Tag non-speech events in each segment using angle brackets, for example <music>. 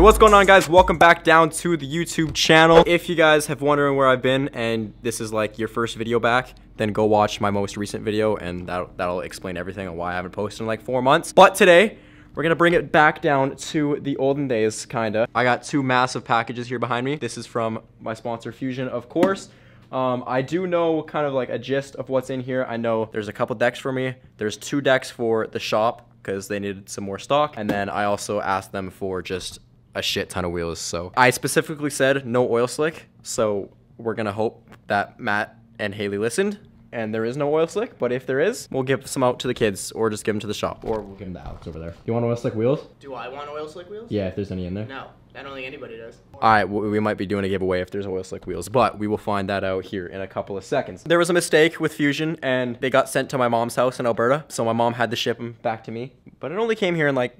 What's going on guys? Welcome back down to the YouTube channel. If you guys have wondering where I've been and this is like your first video back, then go watch my most recent video and that'll, that'll explain everything on why I haven't posted in like four months. But today, we're gonna bring it back down to the olden days, kinda. I got two massive packages here behind me. This is from my sponsor Fuzion, of course. Um, I do know kind of like a gist of what's in here. I know there's a couple decks for me. There's two decks for the shop because they needed some more stock. And then I also asked them for just a shit ton of wheels. So I specifically said no oil slick. So we're gonna hope that Matt and Haley listened and there is no oil slick, but if there is, we'll give some out to the kids or just give them to the shop or we'll give them to Alex over there. You want oil slick wheels? Do I want oil slick wheels? Yeah, if there's any in there. No, I don't think anybody does. All right, we might be doing a giveaway if there's oil slick wheels, but we will find that out here in a couple of seconds. There was a mistake with Fuzion and they got sent to my mom's house in Alberta, so my mom had to ship them back to me, but it only came here in like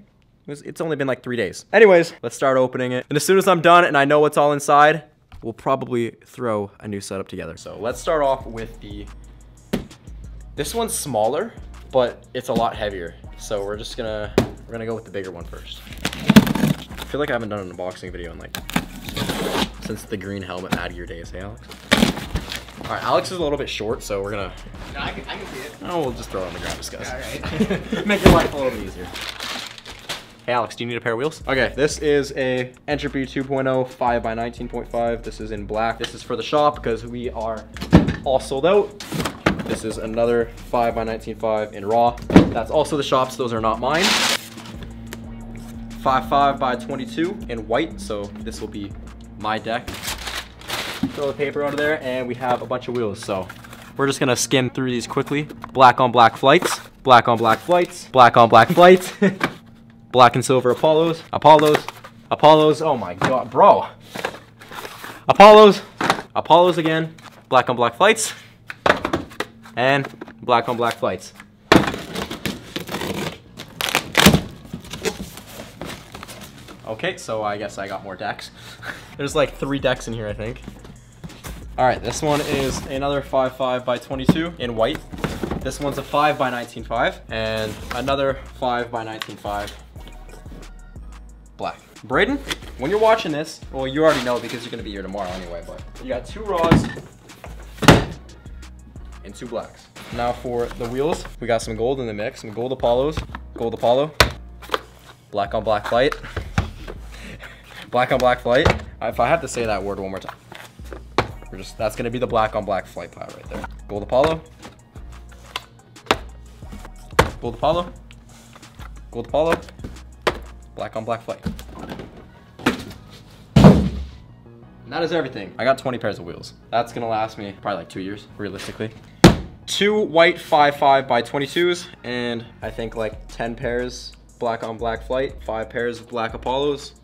it's only been like three days. Anyways, let's start opening it. And as soon as I'm done and I know what's all inside, we'll probably throw a new setup together. So let's start off with the this one's smaller, but it's a lot heavier. So we're just gonna, we're gonna go with the bigger one first. I feel like I haven't done an unboxing video in like, since the green helmet Madd Gear days, hey Alex? All right, Alex is a little bit short, so we're gonna. No, I can, I can see it. Oh, we'll just throw it on the ground, discuss. All right. <laughs> Make your life a little bit easier. Hey Alex, do you need a pair of wheels? Okay, this is a Entropy 2.0 5 by 19.5. This is in black. This is for the shop because we are all sold out. This is another 5 by 19.5 in raw. That's also the shop's, those are not mine. 5.5 by 22 in white, so this will be my deck. Throw the paper under there, and we have a bunch of wheels, so we're just gonna skim through these quickly. Black on black flights, black on black flights, black on black flights, <laughs> black and silver Apollos, Apollos, Apollos, oh my god, bro. Apollos, Apollos again, black on black flights, and black on black flights. Okay, so I guess I got more decks. <laughs> There's like three decks in here, I think. All right, this one is another 5.5 by 22 in white. This one's a 5 by 19.5 and another 5 by 19.5 black. Braden, when you're watching this, well, you already know because you're gonna be here tomorrow anyway, but you got two raws and two blacks. Now for the wheels, we got some gold in the mix, some gold Apollos, gold Apollo, black on black flight, <laughs> black on black flight. If I have to say that word one more time, we're just that's gonna be the black on black flight pile right there. Gold Apollo, gold Apollo, gold Apollo, black on black flight. And that is everything. I got 20 pairs of wheels. That's gonna last me probably like two years, realistically two white 5.5 by 22s, and I think like 10 pairs black on black flight, five pairs of black Apollos,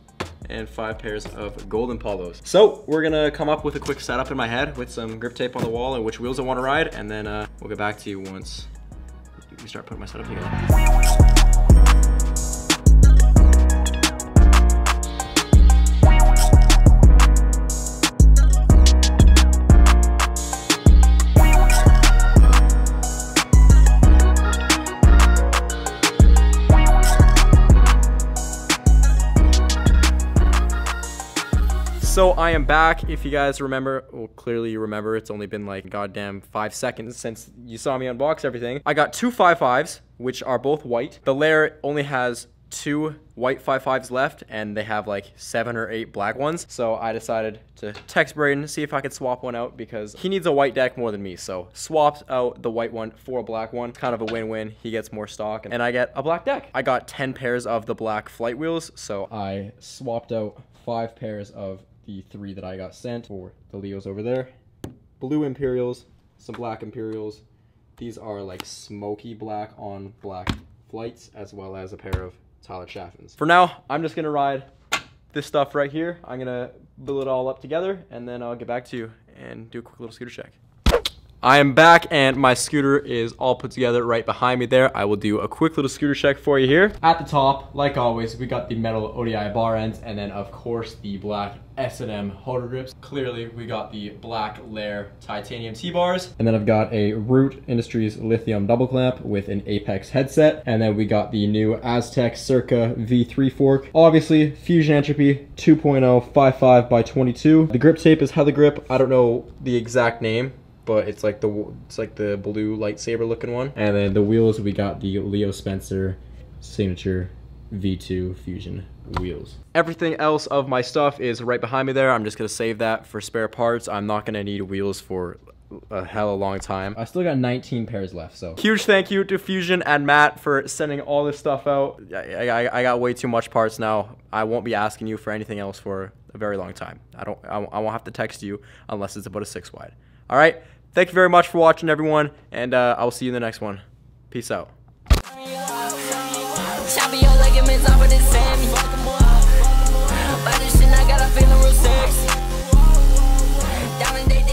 and five pairs of golden Apollos. So we're gonna come up with a quick setup in my head with some grip tape on the wall and which wheels I wanna ride, and then uh, we'll get back to you once we start putting my setup together. So I am back. If you guys remember, well, clearly you remember, it's only been like goddamn five seconds since you saw me unbox everything. I got two 5.5s, which are both white. The Lair only has two white 5.5s left, and they have like seven or eight black ones. So I decided to text Braden, see if I could swap one out because he needs a white deck more than me. So swapped out the white one for a black one. Kind of a win-win. He gets more stock, and I get a black deck. I got 10 pairs of the black flight wheels, so I swapped out five pairs of the three that I got sent for the Leos over there. Blue Imperials, some black Imperials. These are like smoky black on black flights, as well as a pair of Tyler Chaffins. For now, I'm just gonna ride this stuff right here. I'm gonna build it all up together, and then I'll get back to you and do a quick little scooter check. I am back and my scooter is all put together right behind me there. I will do a quick little scooter check for you here. At the top, like always, we got the metal ODI bar ends and then of course the black S&M Hoder grips. Clearly, we got the black Lair titanium T-bars. And then I've got a Root Industries lithium double clamp with an Apex headset. And then we got the new Aztec Circa V3 fork. Obviously, Fuzion Entropy 2.0 55 by 22. The grip tape is Hella Grip. I don't know the exact name but it's like the it's like the blue lightsaber looking one. And then the wheels we got the Leo Spencer signature V2 Fuzion wheels. Everything else of my stuff is right behind me there. I'm just gonna save that for spare parts. I'm not gonna need wheels for a hell of a long time. I still got 19 pairs left, so. Huge thank you to Fuzion and Matt for sending all this stuff out. I, I, I got way too much parts now. I won't be asking you for anything else for a very long time. I don't, I, I won't have to text you unless it's about a six wide. All right. Thank you very much for watching, everyone, and uh, I will see you in the next one. Peace out. Down